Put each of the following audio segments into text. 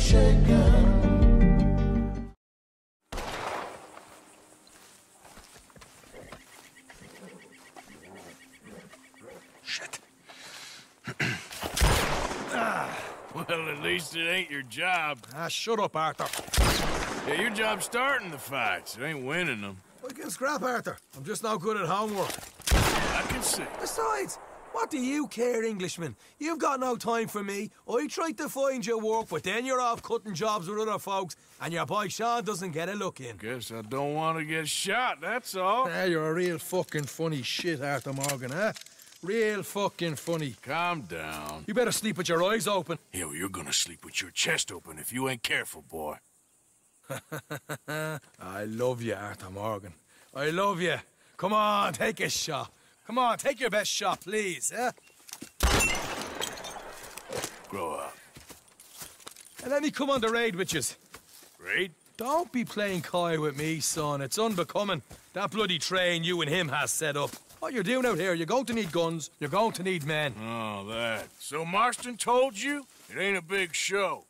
shaken. Shit. Well, at least it ain't your job. Ah, shut up, Arthur. Yeah, your job's starting the fights. It ain't winning them. We can scrap, Arthur. I'm just not good at homework. I can see. Besides, what do you care, Englishman? You've got no time for me. I tried to find you work, but then you're off cutting jobs with other folks, and your boy Sean doesn't get a look in. Guess I don't want to get shot, that's all. Ah, you're a real fucking funny shit, Arthur Morgan, huh? Real fucking funny. Calm down. You better sleep with your eyes open. Yeah, well, you're gonna sleep with your chest open if you ain't careful, boy. I love you, Arthur Morgan. I love you. Come on, take a shot. Come on, take your best shot, please, eh? Grow up. And let me come on the raid with yous. Raid? Don't be playing coy with me, son. It's unbecoming. That bloody train you and him has set up. What you're doing out here, you're going to need guns, you're going to need men. Oh, that. So Marston told you? It ain't a big show.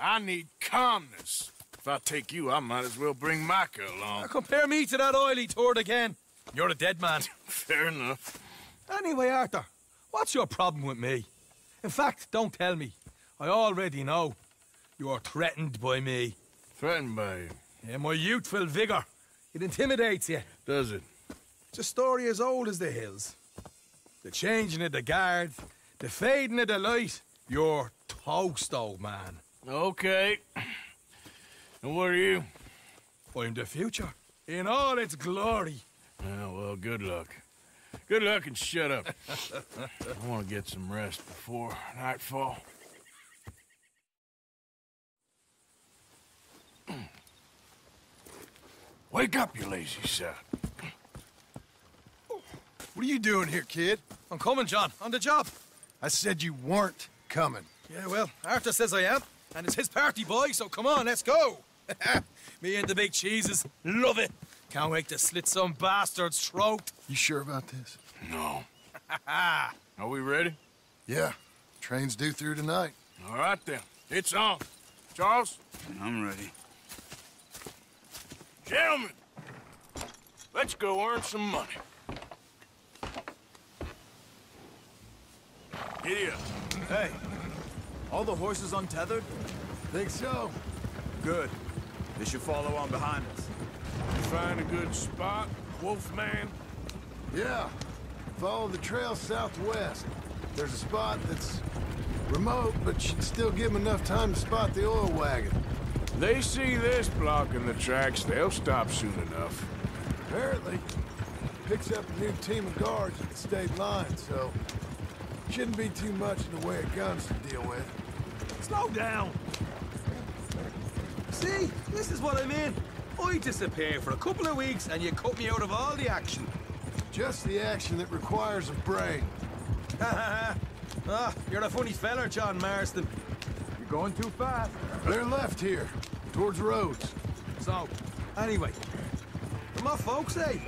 I need calmness. If I take you, I might as well bring Micah Now along. compare me to that oily turd again. You're a dead man. Fair enough. Anyway, Arthur, what's your problem with me? In fact, don't tell me. I already know. You're threatened by me. Threatened by you. Yeah, my youthful vigor. It intimidates you. Does it? It's a story as old as the hills. The changing of the guard, the fading of the light. You're toast, old man. Okay. And what are you? I'm the future, in all its glory. Oh, well, good luck. Good luck and shut up. I want to get some rest before nightfall. Wake up, you lazy sod. What are you doing here, kid? I'm coming, John, on the job. I said you weren't coming. Yeah, well, Arthur says I am, and it's his party, boy, so come on, let's go. Me and the big cheeses, love it. Can't wait to slit some bastard's throat. You sure about this? No. Are we ready? Yeah. Train's due through tonight. All right, then. It's on. Charles? I'm ready. Gentlemen, let's go earn some money. Giddy up. Hey, all the horses untethered? Think so? Good. They should follow on behind us. You find a good spot, Wolfman? Yeah. Follow the trail southwest. There's a spot that's remote, but should still give 'em enough time to spot the oil wagon. They see this blocking the tracks, they'll stop soon enough. Apparently, picks up a new team of guards at the state line, so shouldn't be too much in the way of guns to deal with. Slow down. See, this is what I mean. I disappear for a couple of weeks and you cut me out of all the action. Just the action that requires a brain. ah, you're a funny feller, John Marston. You're going too fast. They're left here, towards Rhodes. So, anyway, my folks say?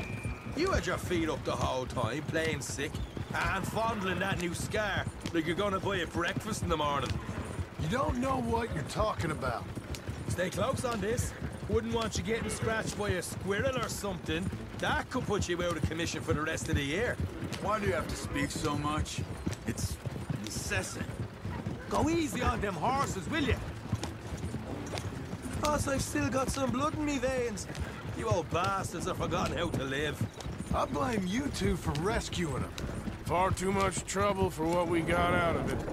You had your feet up the whole time, playing sick, and fondling that new scar like you're gonna buy a breakfast in the morning. You don't know what you're talking about. Stay close on this. Wouldn't want you getting scratched by a squirrel or something. That could put you out of commission for the rest of the year. Why do you have to speak so much? It's incessant. Go easy on them horses, will you? Plus, I've still got some blood in me veins. You old bastards have forgotten how to live. I blame you two for rescuing them. Far too much trouble for what we got out of it.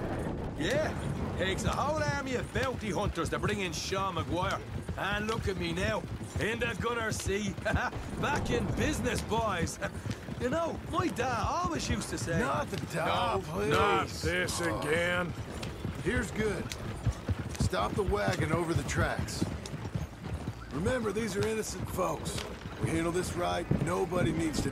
Yeah, takes a whole army of bounty hunters to bring in Sean McGuire. And look at me now, in the gunner sea. Back in business, boys. you know, my dad always used to say... Not the dog, please. Not this again. Here's good. Stop the wagon over the tracks. Remember, these are innocent folks. We handle this right, nobody needs to...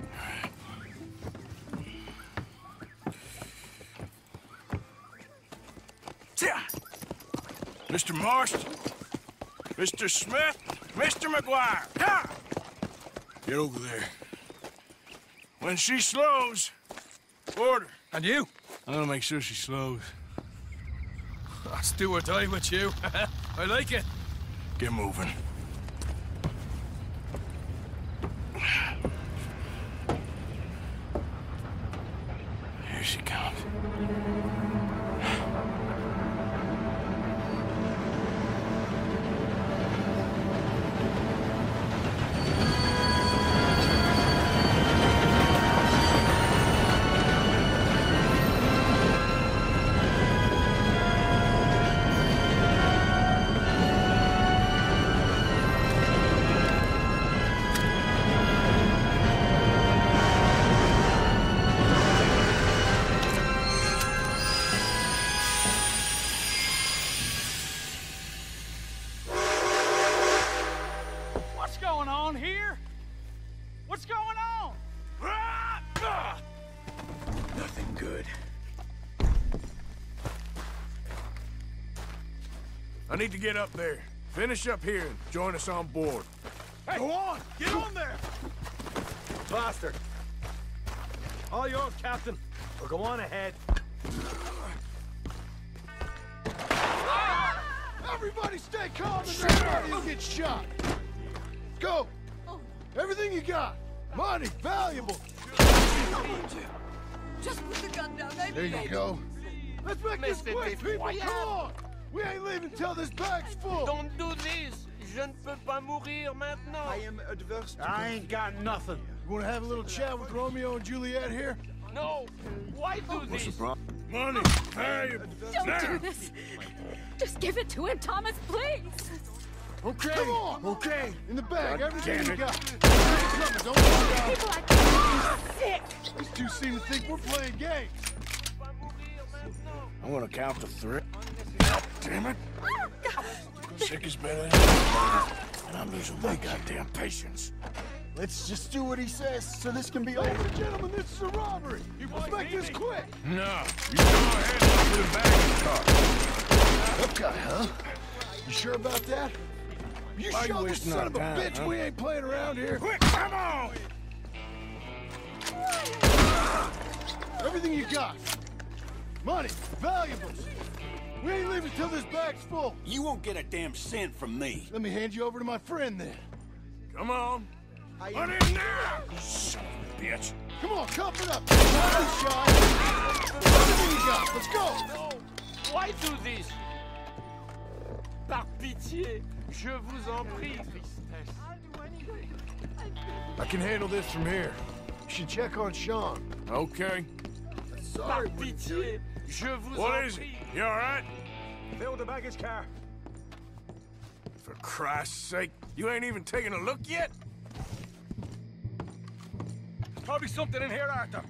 Mr. Marston, Mr. Smith, Mr. McGuire, ha! Get over there. When she slows, order. And you? I'm gonna make sure she slows. Let's do or die with you. I like it. Get moving. Here she comes. I need to get up there. Finish up here and join us on board. Hey, go on! Get on there! Bastard! All yours, Captain. Or go on ahead. Ah! Everybody stay calm and nobody will get shot. Go. Everything you got. Money, valuable. Just put the gun down. I There you go. Let's make this Mr. quick, people. Come on. We ain't leaving till this bag's full. Don't do this! Je ne peux pas mourir maintenant! I am adverse to I ain't got nothing. You want to have a little chat with Romeo and Juliet here? No! Why do this? Money, valuable. Don't do this. Just give it to him, Thomas, please. Okay. Come on. Okay. In the bag, everything damn you got. Coming, Don't worry about it. People are sick. These two seem to think we're playing games. Pas mourir maintenant! I'm gonna count to three. Damn it. Sick is better than And I'm losing my goddamn patience. Let's just do what he says so this can be over. Gentlemen, this is a robbery. Let's make this quick. No. You go ahead and to the baggage car. Tough guy, huh? You sure about that? You Why you show this son of a time, bitch huh? we ain't playing around here. Quick, come on! Everything you got. Money, valuables. We ain't leaving till this bag's full. You won't get a damn cent from me. Let me hand you over to my friend then. Come on. Put in now! You son of a bitch. Come on, cup it up. Don't be shy. You got. Let's go. No! Why do this? Par pitié, je vous en prie, tristesse. I can handle this from here. You should check on Sean. Okay. Par pitié, je vous What en is it? You all right? Fill the baggage car. For Christ's sake, you ain't even taken a look yet? There's Probably something in here, Arthur.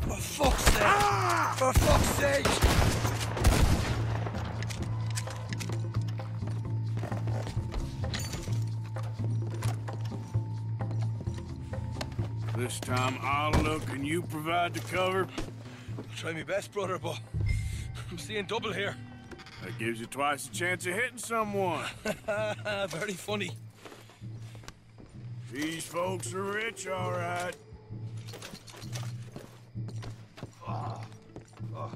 For fuck's sake! For fuck's sake! Time I'll look and you provide the cover. I'll Try my best, brother, but I'm seeing double here. That gives you twice the chance of hitting someone. Very funny. These folks are rich, all right. Ah, ah.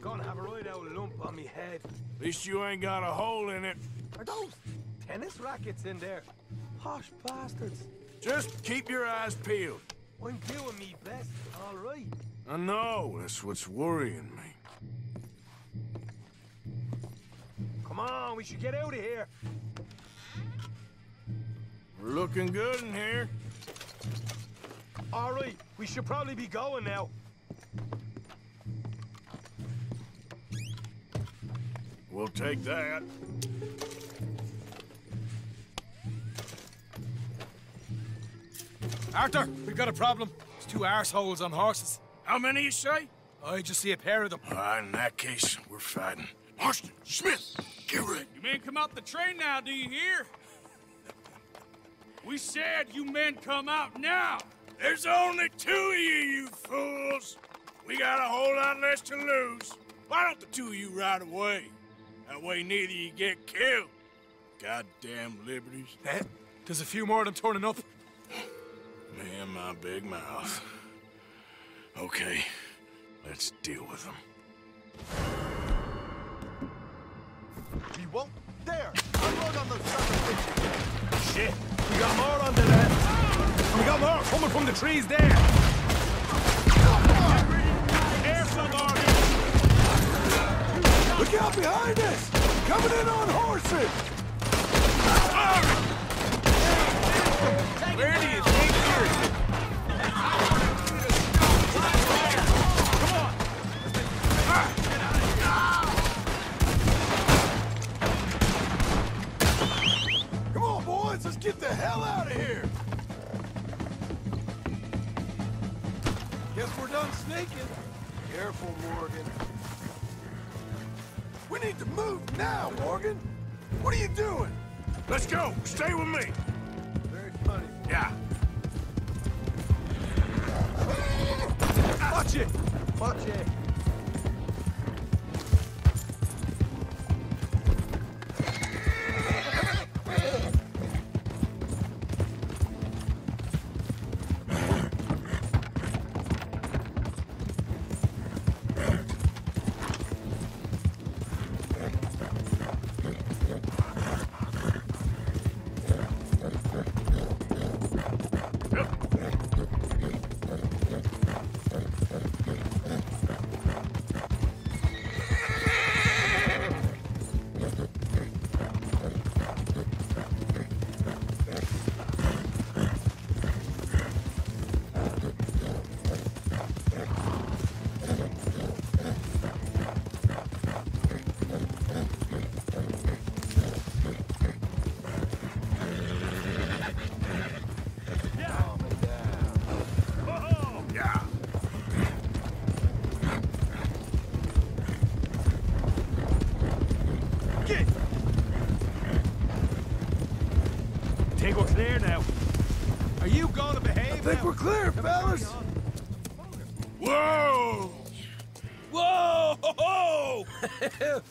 Gonna have a right old lump on me head. At least you ain't got a hole in it. Are those tennis rackets in there? Posh bastards. Just keep your eyes peeled. I'm doing me best, all right. I know, that's what's worrying me. Come on, we should get out of here. We're looking good in here. All right, we should probably be going now. We'll take that. Arthur, we've got a problem. There's two arseholes on horses. How many you say? I just see a pair of them. All right, in that case, we're fighting. Marston, Smith, get ready. You men come out the train now, do you hear? We said you men come out now. There's only two of you, you fools. We got a whole lot less to lose. Why don't the two of you ride away? That way neither you get killed. Goddamn liberties. Eh? There's a few more of them turning up. Me and my big mouth. Okay, let's deal with them. He won't dare! Unload on those son! Shit! We got more on the left! And we got more coming from the trees there! Careful, Morgan! Look out behind us! Coming in on horses! Careful, Morgan. We need to move now, Morgan! What are you doing? Let's go! Stay with me! Very funny. Yeah. Watch it! Watch it!